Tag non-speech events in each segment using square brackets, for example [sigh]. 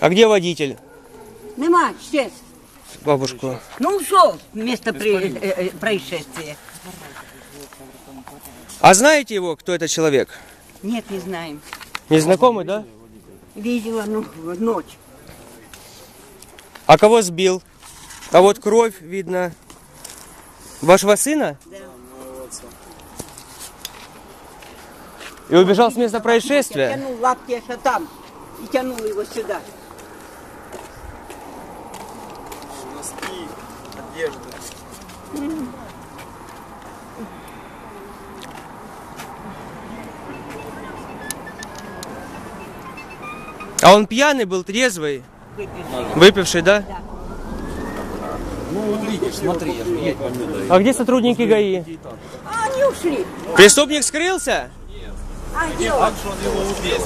А где водитель? Нема, щез. Бабушку. Ну, ушел с места при- э, э, происшествия. А знаете его, кто это человек? Нет, не знаем. Незнакомый, да? Видела, ну, в ночь. А кого сбил? А вот кровь видно. Вашего сына? Да. И убежал с места происшествия? Тянул лапки аж там и тянул его сюда. Носки, одежда. А он пьяный был, трезвый? Выпивший, да? Ну вот видишь, смотри, я даю. А где сотрудники ГАИ? А они ушли. Преступник скрылся? А где он? Что он его убил.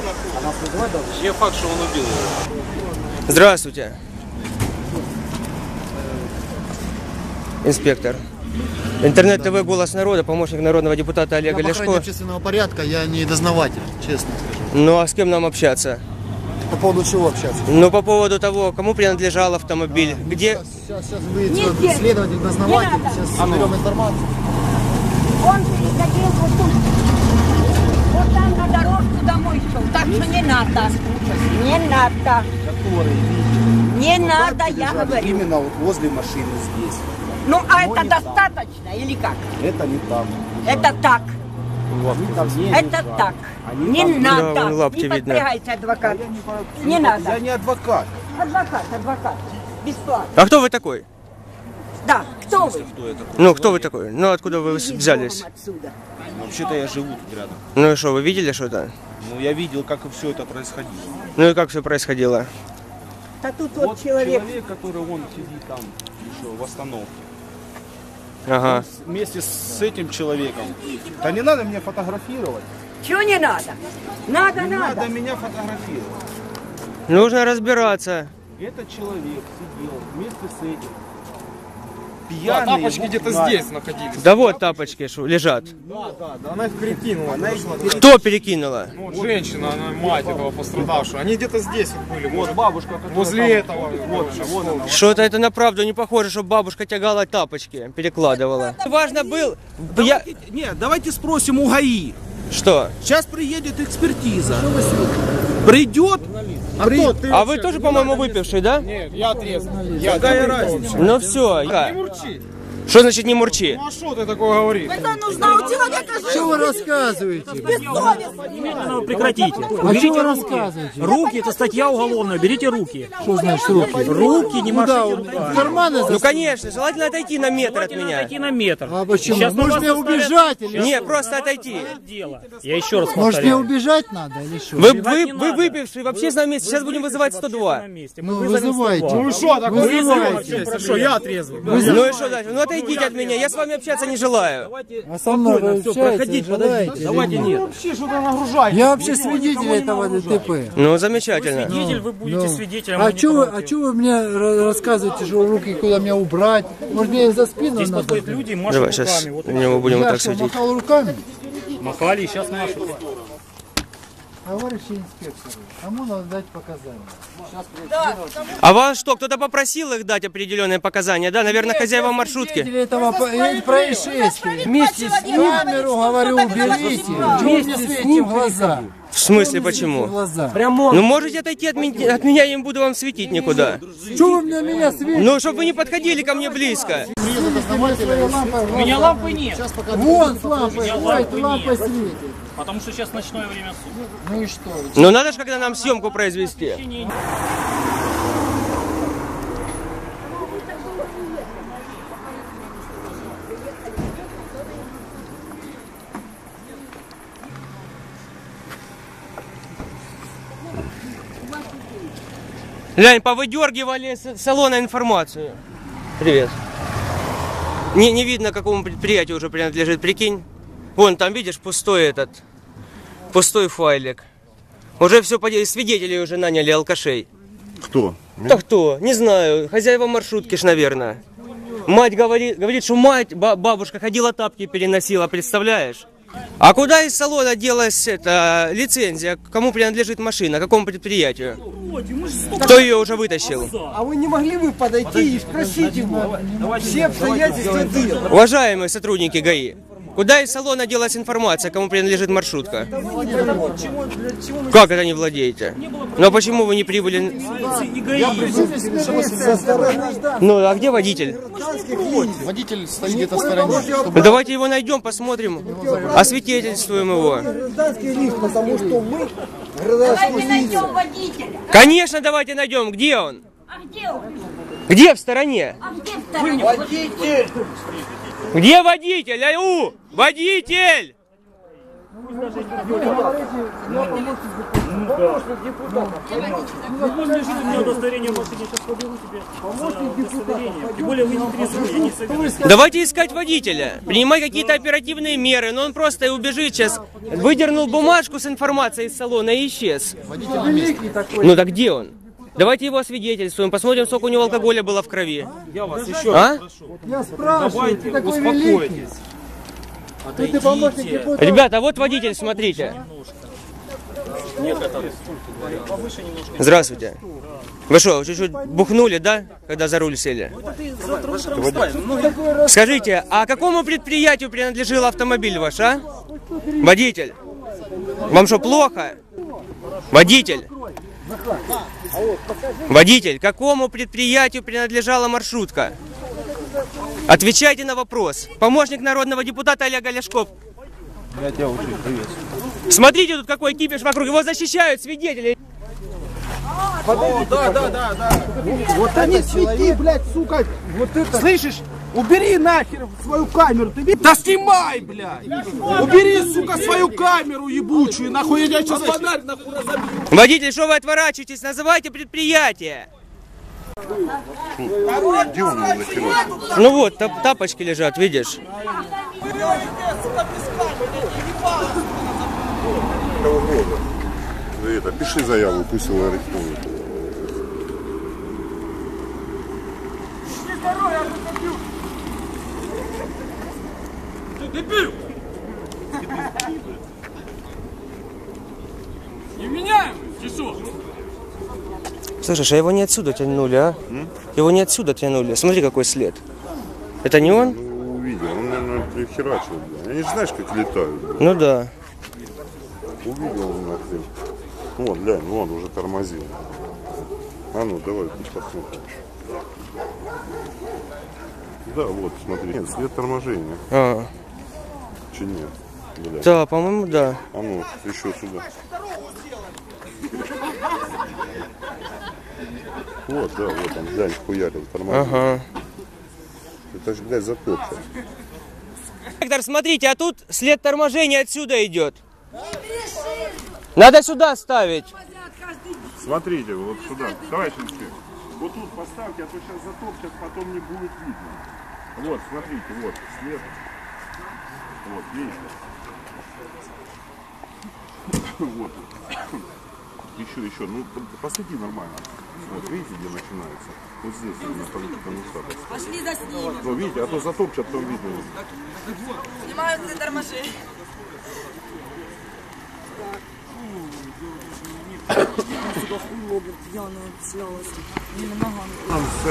Не факт, что он убил его. Здравствуйте. Инспектор. Интернет-ТВ «Голос народа», помощник народного депутата Олега Я Ляшко. общественного порядка, я не дознаватель, честно скажу. Ну а с кем нам общаться? По поводу чего общаться? Ну по поводу того, кому принадлежал автомобиль, где... Сейчас, сейчас выйдет Нет, вот нет. следователь, дознаватель, Не сейчас соберем информацию. Он переходил вот тут. Вот там на дорожку домой шел. Так что не надо. Не надо. Не надо, я говорю. Именно вот возле машины здесь. Ну, а это достаточно или как? Это не там. Это так. Там не Это так. Они Не там- надо. Да, лапти не видно. подпрягайся, адвокат. Не Я надо. не адвокат. Адвокат, адвокат. Бесплатно. А кто вы такой? Да, кто вы? Ну, кто вы такой? Ну, откуда вы Иди взялись? Вообще-то я живу тут рядом. Ну и что, вы видели что-то? Ну я видел, как все это происходило. Ну и как все происходило? Да тут вот, человек. который он сидит там еще в остановке. Ага. Вместе с этим человеком. Да не надо мне фотографировать. Чего не надо? Надо, Не надо. надо меня фотографировать. Нужно разбираться. Этот человек сидел вместе с этим. Да, Пьяный. тапочки где-то здесь находились. Да вот тапочки лежат. Да, да, да, она их перекинула. Кто перекинула? Ну, вот женщина, она мать этого пострадавшего. Они где-то здесь вот были. Вот, Бабушка, которая возле там- этого. Вот же, вот она. Что-то это на правду не похоже, чтобы бабушка тягала тапочки, перекладывала. Важно был... Я... Нет, давайте спросим у ГАИ. Что? Сейчас приедет экспертиза. Придет. при- А вы тоже, по-моему, выпивший, да? Нет, я трезвый. Я Какая разница? Ну все. Не мурчи. Что значит не мурчи? Ну а что ты такое говоришь? Это нужно у человека Что вы рассказываете? Немедленно прекратите. А что вы рассказываете? Руки, это статья уголовная, берите руки. Что значит руки? Руки не Куда? В карманы Ну конечно, желательно отойти на метр от меня. отойти на метр. А почему? Сейчас Может мне убежать или Не, просто отойти. Дело. Я еще раз Может мне убежать надо или что? Вы, вы, вы выпивший в общественном месте, сейчас будем вызывать В 102. общественном месте. Мы Ну, вызывайте. 102. Ну и что, так Вызывайте. Хорошо, я трезвый. Ну и что дальше? Ну отойдите от меня, я с вами общаться не желаю. А со мной вы общаетесь, проходить, желаете подождите. Давайте нет? Вообще что-то нагружаете. Я вообще свидетель этого ДТП. Ну замечательно. Свидетель, вы будете Ну. свидетелем. А мы не что вы, а чё вы мне ра- рассказываете, что руки куда мне убрать? Может мне за спину Здесь надо? подходят люди, машут Давай сейчас руками. Вот на него будем так что, светить. махал руками? махали, сейчас машут. Товарищи инспекторы, кому надо дать показания? А вас что, кто-то попросил их дать определенные показания? Да, наверное, хозяева маршрутки. Этого э, происшествия. Вместе с камеру, говорю, уберите. Чего вы мне светите в глаза? В смысле, почему? Ну можете отойти от меня, от меня, я не буду вам светить никуда. Чего вы на меня светите? Ну, чтобы вы не подходили ко мне близко. У меня лампы нет, Вон с лампой, лампа светит. Потому что сейчас ночное время суток. Ну и что? Ну надо же, когда нам съемку произвести. Лянь, повыдергивали с салона информацию. Привет. Не, не видно, какому предприятию уже принадлежит, прикинь. Вон, там, видишь, пустой этот, пустой файлик. Уже все, свидетелей уже наняли алкашей. Кто? Да кто? Не знаю. Хозяева маршрутки ж, наверное. Мать говорит, говорит, что мать, ба- бабушка ходила тапки переносила, представляешь? А куда из салона делась эта лицензия? Кому принадлежит машина? Какому предприятию? Кто ее уже вытащил? А вы не могли бы подойти и спросить его все обстоятельства дела? Уважаемые сотрудники ГАИ, куда из салона делась информация, кому принадлежит маршрутка? Как это не владеете? А почему вы не прибыли? Ну а где водитель? Водитель стоит где-то в стороне. Ну давайте его найдем, посмотрим, освидетельствуем его. Давайте найдем водителя. Конечно, давайте найдем, где он? А где он? Где в стороне? А где в стороне? Где водитель? Ау! Водитель! У меня удостоверение сейчас тебе. Тем более вы не. Давайте искать водителя, принимать какие-то оперативные меры, но он просто и убежит сейчас. Выдернул бумажку с информацией из салона и исчез. Ну так где он? Давайте его освидетельствуем, посмотрим, сколько у него алкоголя было в крови. Я вас еще А? Я спрашиваю, давайте успокойтесь. Помощник депутата. Ребята, вот водитель, смотрите. Здравствуйте. Вы что, чуть-чуть бухнули, да, когда за руль сели? Скажите, а какому предприятию принадлежал автомобиль ваш, а? Водитель. Вам что, плохо? Водитель. Водитель, какому предприятию принадлежала маршрутка? Отвечайте на вопрос. Помощник народного депутата Олег Оляшков. Я тебя учу, привет. Смотрите, тут какой кипиш вокруг. Его защищают свидетели. Вот они свети, блядь, сука. Вот это. Слышишь? Убери нахер свою камеру, ты видишь? Да снимай, блядь! Убери, сука, свою камеру ебучую, нахуй я тебя сейчас фонарь нахуй разобью. Водитель, что вы отворачиваетесь? Называйте предприятие. Где он? Ну вот, тап- тапочки лежат, видишь? Это, пиши заяву, пусть его арестуют. Слышишь, а его не отсюда тянули, а? Его не отсюда тянули. Смотри, какой след. Это не он? Ну, увидел, он, наверное, прихерачил. блин. Они же знаешь, как летают. блин. Ну да. Увидел он нахрен. Вот, глянь, вон уже тормозил. А ну, давай, посмотрим. Да, вот, смотри. Нет, след торможения. А, Че нет? Блядь. да, по-моему, да. А ну, еще сюда. Вот, да, вот он, глянь, хуярил, тормозил. Ага. Это же, блядь, затопчет. Инспектор, смотрите, а тут след торможения отсюда идет. Надо сюда ставить. Смотрите, вот сюда, товарищ инспектор. Вот тут поставьте, а то сейчас затопчат, потом не будет видно. Вот, смотрите, вот, след. Вот, видите? [coughs] Вот. [coughs] Еще, еще, ну, посвети нормально. Вот, видите, где начинается? Вот здесь, на конденсатор. Пошли заснимем. Ну, видите, а то затопчат, не будет. Снимают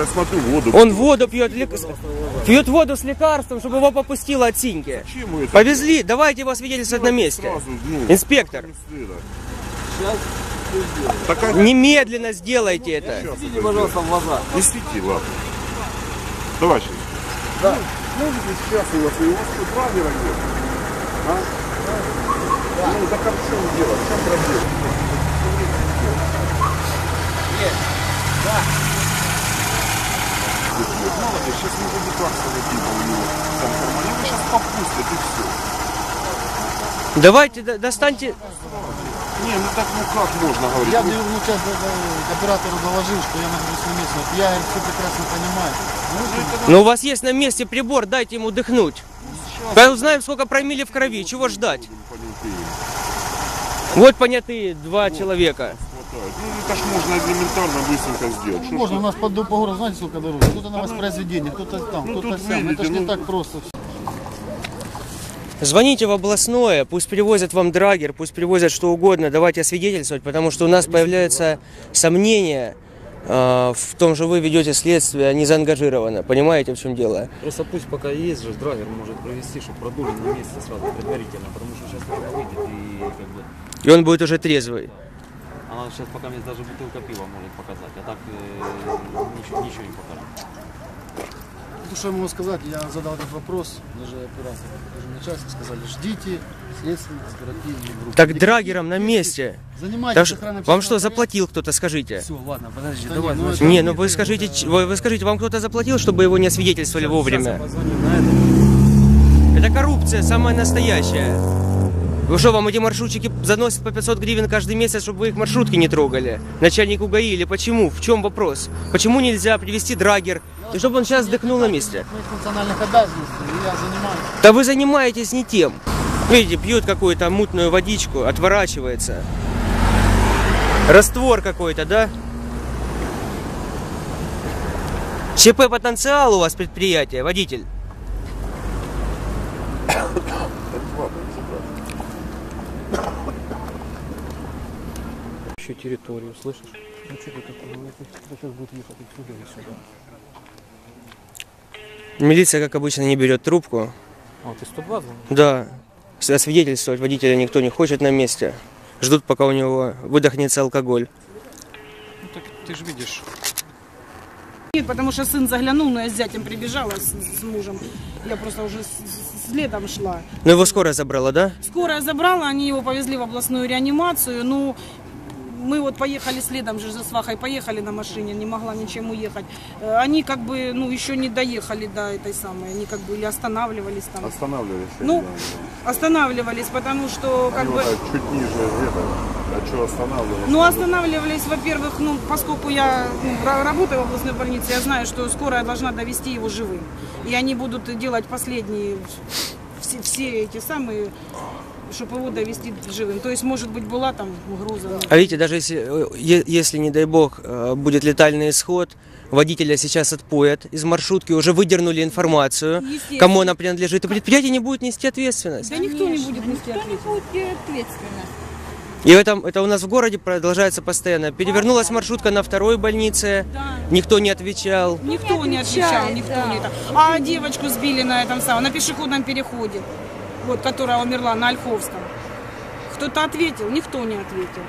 смотрю, воду. Он воду пьет, лек- пьет воду с лекарством, чтобы его попустило от синьки. Повезли, давайте его свидетельствовать на месте. Сразу, ну, Инспектор, следа. Так, а немедленно сделайте это. Свети, пожалуйста, в глаза. Не свети, ладно. Товарищ. Да. Можете сейчас у вас, у вас что, драйвера нет? А? Ну, так а в чем дело? В чем проблема? Молодец, сейчас не будет класса типа у него. Формально его сейчас попустят и все. Давайте, до- достаньте. Не, ну так ну как можно говорить? Я Ну, ну, сейчас э, оператору доложил, что я нахожусь на месте. Вот я все прекрасно понимаю. Но у вас есть на месте прибор, дайте ему дыхнуть. Когда узнаем, сколько промили в крови, чего ждать? Вот понятые два человека. хватает. Ну это ж можно элементарно быстренько сделать. Что ж Можно у нас по, по городу, знаете, сколько дорог? Кто-то на воспроизведение, кто-то там, Ну, кто-то тут сям. Это видите, ж не ну, так просто. Звоните в областное, пусть перевозят вам драгер, пусть перевозят что угодно, давайте освидетельствовать, потому что у нас появляются сомнения э, в том, что вы ведете следствие не заангажированно. Понимаете, в чем дело? Просто пусть пока есть же, драйвер может провести, чтобы продули на месте сразу предварительно, потому что сейчас только выйдет и как бы... И он будет уже трезвый. Она сейчас пока мне даже бутылка пива может показать, а так э, ничего, ничего не покажет. Ну, что я могу сказать, я задал этот вопрос, даже оператор, даже начальство сказали, ждите следственных оперативных групп. Так драгером на месте. Занимайтесь охраной вам что, заплатил кто-то, скажите? Все, ладно, подожди, Да давай. не, ну давай. это- Не, ну вы скажите, ч- вы, вы скажите, вам кто-то заплатил, чтобы его не освидетельствовали вовремя? Позвоню на это. Это коррупция самая настоящая. Вы что, вам эти маршрутчики заносят по 500 гривен каждый месяц, чтобы вы их маршрутки не трогали? Начальник УГАИ или почему? В чем вопрос? Почему нельзя привести драгер, и чтобы он сейчас дыхнул на месте? Функциональных обязанностей, я занимаюсь. Да вы занимаетесь не тем. Видите, пьет какую-то мутную водичку, отворачивается. Раствор какой-то, да? ЧП потенциал у вас предприятие, водитель. Еще территорию, слышишь? Ну что ты такое? Ну, это сейчас будет ехать отсюда и сюда? Милиция, как обычно, не берет трубку. А, ты 102 звонил? Да, освидетельствовать водителя никто не хочет на месте. Ждут, пока у него выдохнется алкоголь. Ну так ты же видишь. Нет, потому что сын заглянул, но я с зятем прибежала с, с мужем. Я просто уже с, с- следом шла. Но его скоро забрала, да? Скорая забрала, они его повезли в областную реанимацию. Ну, мы вот поехали следом же за свахой, поехали на машине, не могла ничем уехать. Э, Они как бы, ну, еще не доехали до этой самой, они как бы или останавливались там. Останавливались. Ну, останавливались, потому что как Они бы... вот так чуть ниже где-то. А что останавливались? Ну, останавливались, во-первых, ну, поскольку я ну, ра- работаю в областной больнице, я знаю, что скорая должна довести его живым. И они будут делать последние все, все эти самые, чтобы его довести живым. То есть, может быть, была там угроза. ну, А видите, даже если, э, е- если не дай бог, э, будет летальный исход, водителя сейчас отпоят из маршрутки, уже выдернули информацию, кому она принадлежит, и предприятие не будет нести ответственность. Да никто не будет нести ответственность. И это, это у нас в городе продолжается постоянно. Перевернулась маршрутка на второй больнице, Да. никто не отвечал. Никто не отвечал, никто не это. А девочку сбили на этом самом, на пешеходном переходе, вот, которая умерла на Ольховском. Кто-то ответил, никто не ответил.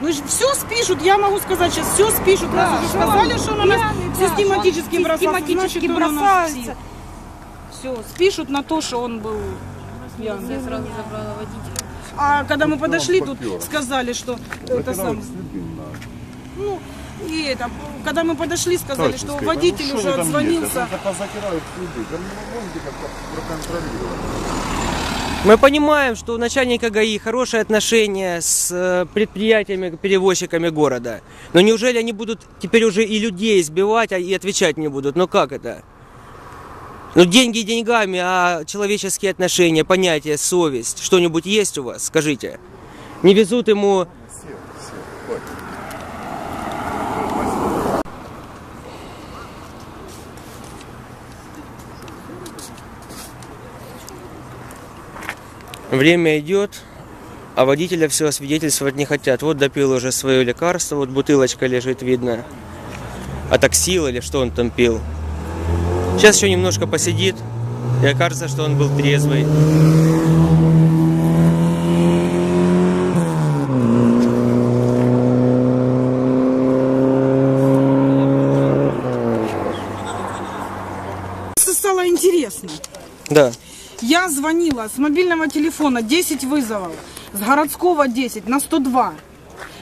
Ну все спишут, я могу сказать сейчас, все спишут. Раз уже сказали, что он у нас систематически бросался, значит, он у нас все. Все, спишут на то, что он был пьяный. Я сразу забрала водителя. А когда мы подошли, тут сказали, что это сам. Ну, и это, когда мы подошли, сказали, что водитель ну, уже там отзвонился. ездите? Это позатирают следы. Там не можете как-то проконтролировать. Мы понимаем, что у начальника ГАИ хорошие отношения с э, предприятиями, перевозчиками города. Но неужели они будут теперь уже и людей избивать, а и отвечать не будут? Ну как это? Ну деньги деньгами, а человеческие отношения, понятия, совесть, что-нибудь есть у вас? Скажите. Не везут ему Время идет, а водителя все освидетельствовать не хотят. Вот допил уже свое лекарство, вот бутылочка лежит, видно. Атаксил или что он там пил. Сейчас еще немножко посидит, и окажется, что он был трезвый. Стало интересно. Да. Я звонила с мобильного телефона 10 вызовов, с городского 10 на 102.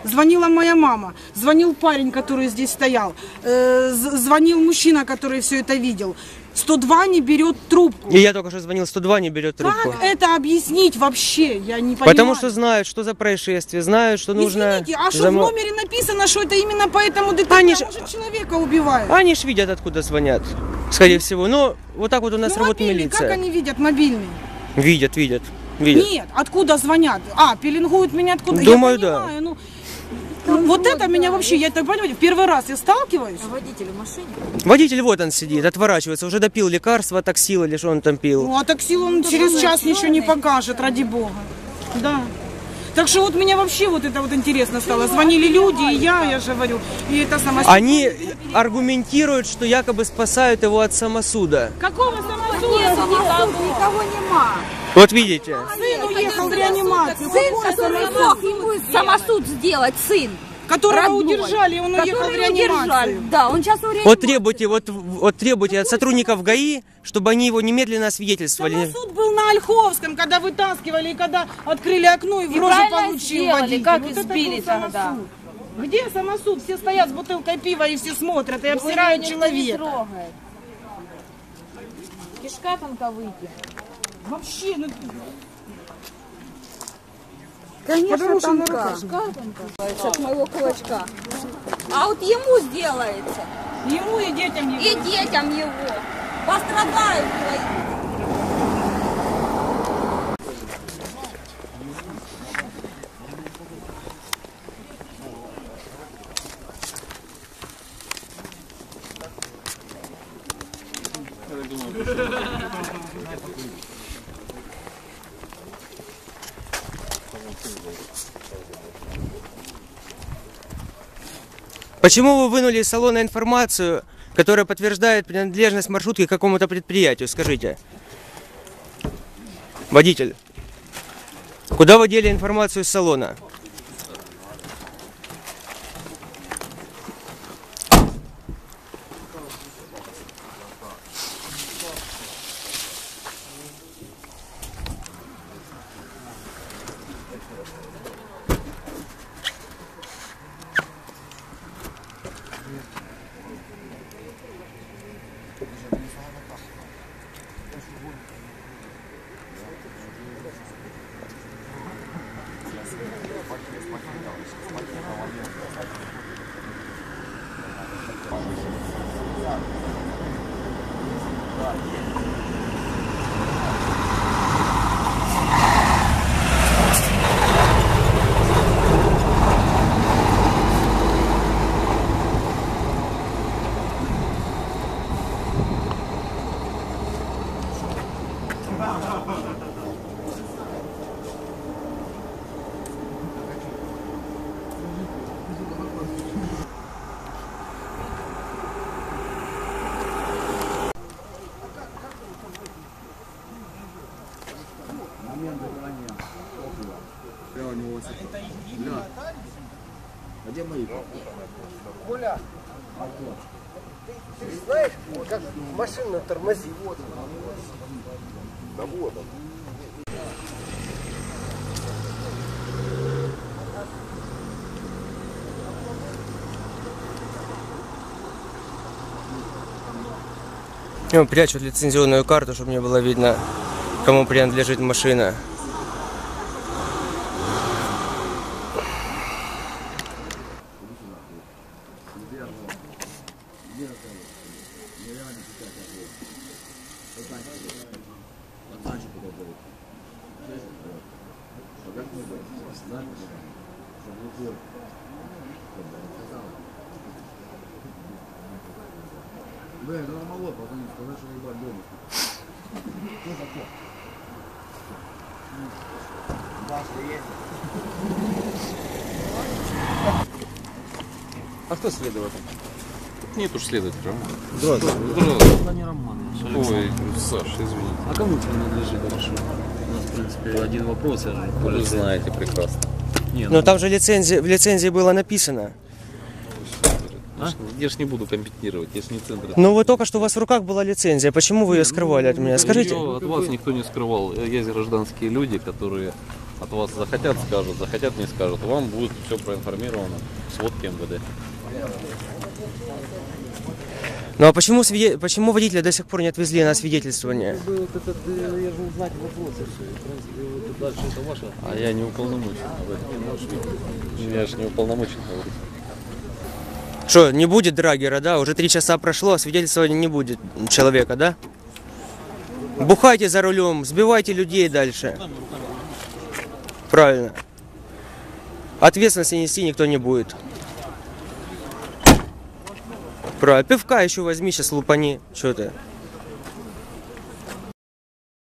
Звонила моя мама, звонил парень, который здесь стоял, э, звонил мужчина, который все это видел. 102 не берет трубку. И я только что звонил 102, не берет трубку. Как это объяснить вообще? Я не понимаю. Потому что знают, что за происшествие, знают, что нужно... Извините, а что в зам- номере написано, что это именно по этому ДТП? Они А ж- может, человека убивают? Они ж видят, откуда звонят, скорее всего. Но вот так вот у нас Ну, работает мобильный, милиция. как они видят мобильный? Видят, видят, видят. Нет, откуда звонят? А, пеленгуют меня откуда? Думаю, Я да. понимаю, ну, Ну, Вот это меня вообще, я так понимаю, в первый раз я сталкиваюсь. Водитель в машине? Водитель вот он сидит, отворачивается, уже допил лекарства, таксил или что он там пил. Ну, а такси он через час ничего не покажет, ради бога. Да. Так что вот меня вообще вот это вот интересно стало. Звонили люди, и я, я же говорю, и это сама... Они аргументируют, что якобы спасают его от самосуда. Какого самосуда? Нет, никого, никого нема. Вот видите. Сын уехал в реанимацию. Сын, который самосуд? мог самосуд сделать, сын. Которого Родной. удержали, он уехал в реанимацию. удержали. Да, он сейчас в Вот реанимации. требуйте, вот, вот требуйте от сотрудников ГАИ, чтобы они его немедленно освидетельствовали. Самосуд был на Ольховском, когда вытаскивали, и когда открыли окно, и в рожу получил сделали, водитель. как Вот это избили тогда. Где самосуд? Все стоят с бутылкой пива и все смотрят, и обсирают человека. Кишка тонко выйти. Вообще, ну... Конечно, Потому тонка. Кишка тонка. От моего кулачка. А вот ему сделается. Ему и детям его. И детям его. Пострадают твои. Почему вы вынули из салона информацию, которая подтверждает принадлежность маршрутки к какому-то предприятию? Скажите. Водитель. Куда вы дели информацию из салона? Ты машина тормозит? Да вот он. Прячут лицензионную карту, чтобы не было видно, кому принадлежит машина. А кто следователь? Нет уж следователя. Здравствуйте. Здравствуйте. не Роман. Ой, Саш, извините. А кому принадлежит машина? У нас, в принципе, один вопрос, я же Вы знаете прекрасно. Нет, Но там же лицензия, в лицензии было написано. А? Я ж не буду компетировать, я не центр. Ну вы только что у вас в руках была лицензия, почему вы ее скрывали от меня? Скажите. Её от вас никто не скрывал. Есть гражданские люди, которые от вас захотят скажут, захотят не скажут. Вам будет все проинформировано в сводке МВД. Ну а почему, свиде- почему водителя до сих пор не отвезли на свидетельствование? Же. А я не уполномочен видеть. Я же не уполномочен говорить. Что, не будет драгера, да? Уже три часа прошло, а свидетельствования не будет человека, да? Бухайте за рулем, сбивайте людей дальше. Правильно. Ответственности нести никто не будет. Правильно. Пивка еще возьми, сейчас лупани. Что ты?